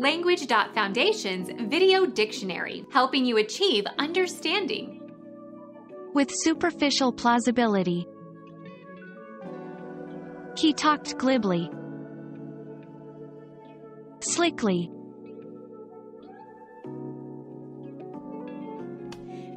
Language.Foundation's Video Dictionary, helping you achieve understanding. With superficial plausibility. He talked glibly. Slickly.